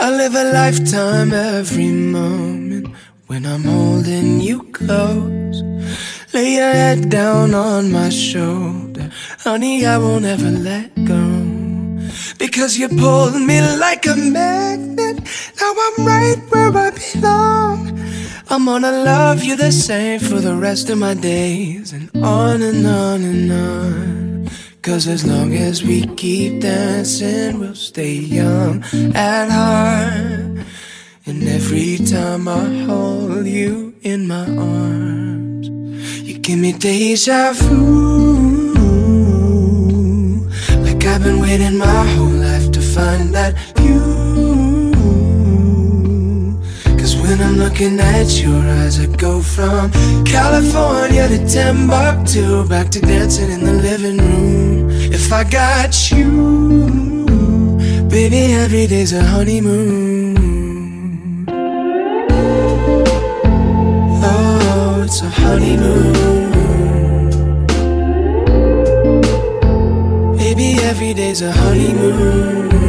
I live a lifetime every moment when I'm holding you close. Lay your head down on my shoulder, honey. I won't ever let go. Because you pulled me like a magnet. Now I'm right where I. I'm gonna love you the same for the rest of my days, and on and on and on. Cause as long as we keep dancing, we'll stay young at heart. And every time I hold you in my arms, you give me deja vu. Like I've been waiting my whole life to find that I'm looking at your eyes, I go from California to Timbuktu, back to dancing in the living room. If I got you, baby, every day's a honeymoon. Oh, it's a honeymoon. Baby, every day's a honeymoon.